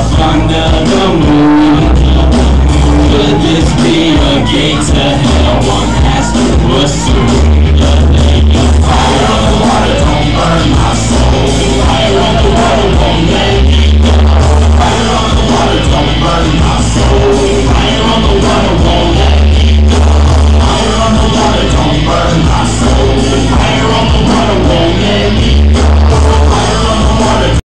up under the moon. Will this be a gate?